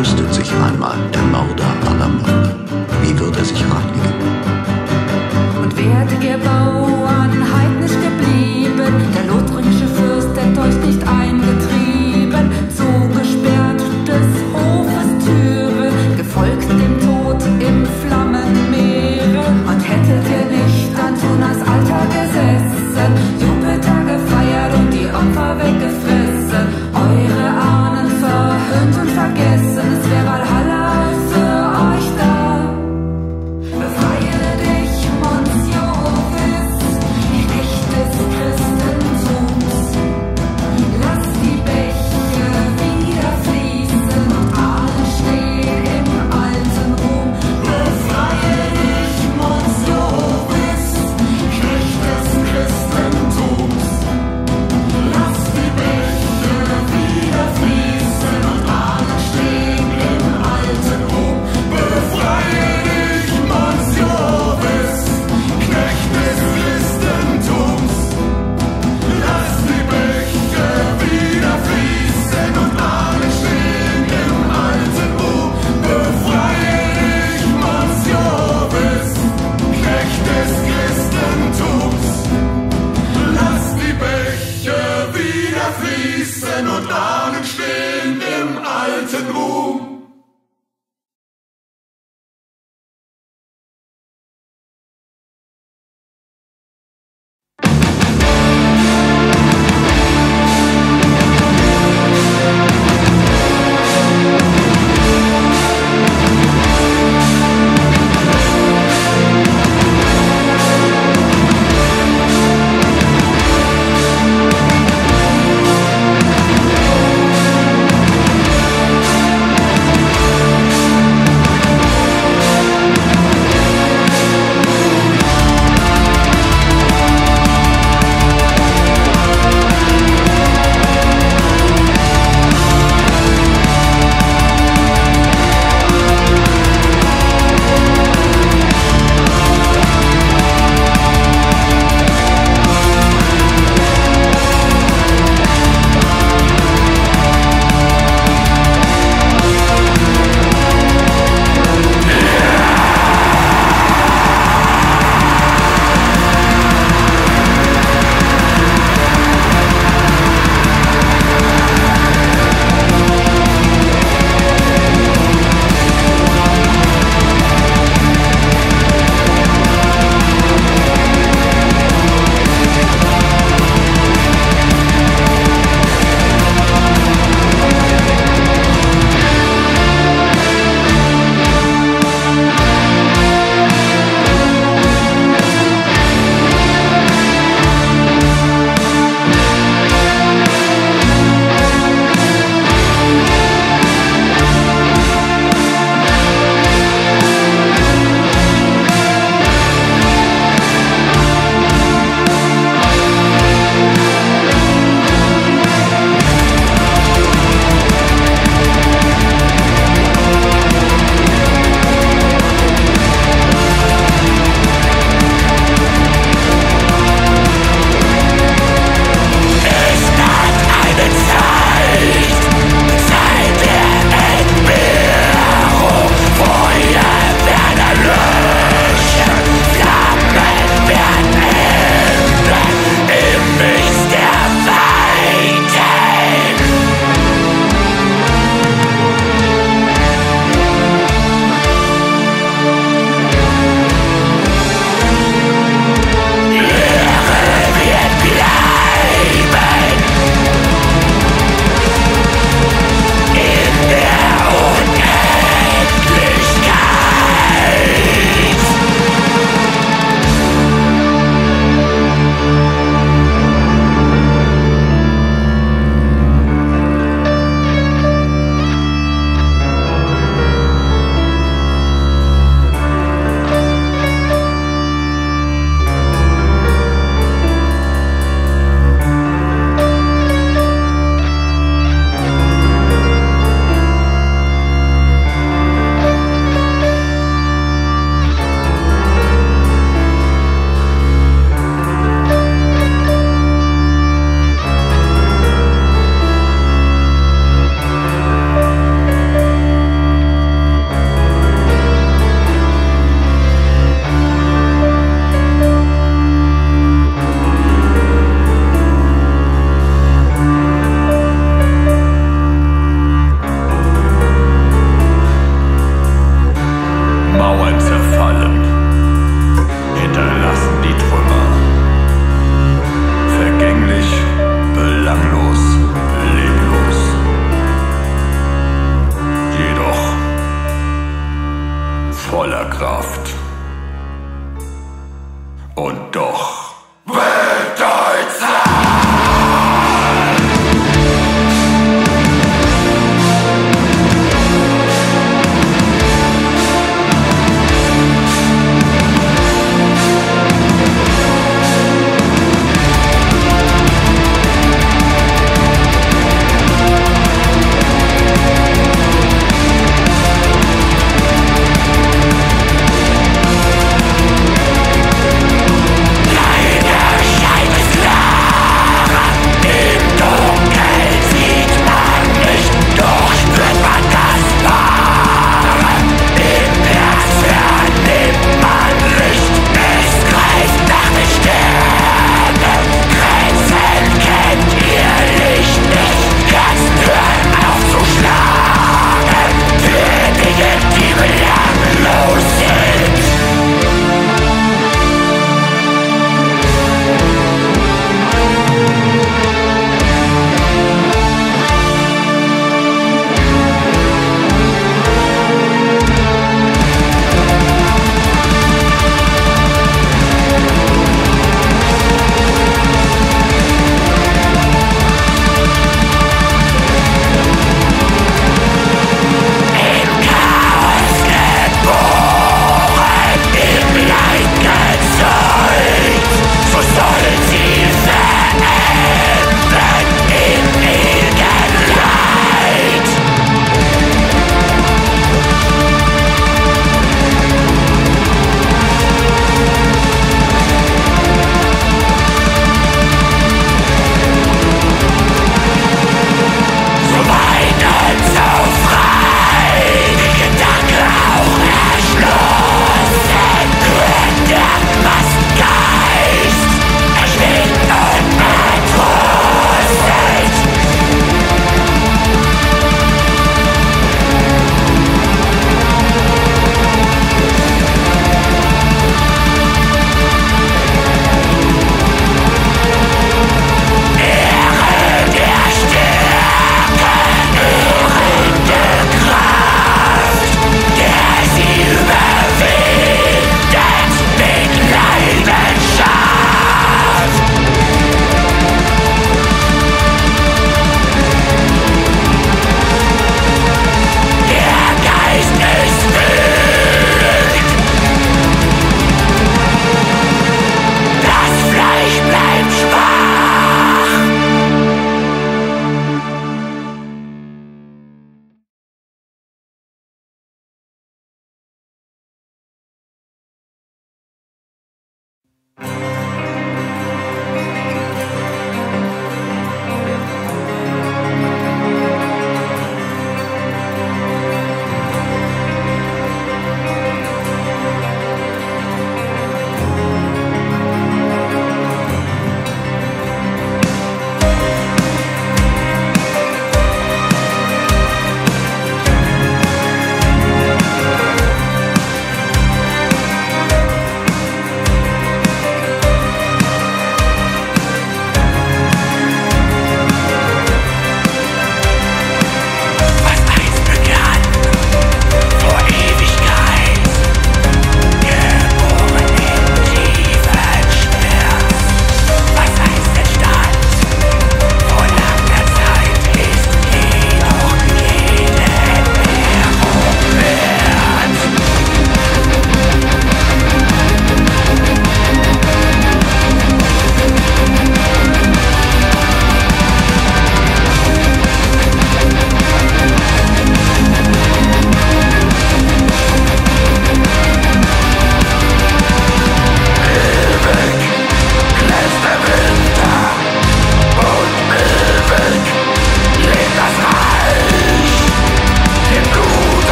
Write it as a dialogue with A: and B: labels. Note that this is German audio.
A: tröstet sich einmal der Mörder aller Mörder. Wie wird er sich reinigen?
B: Und doch.